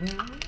嗯。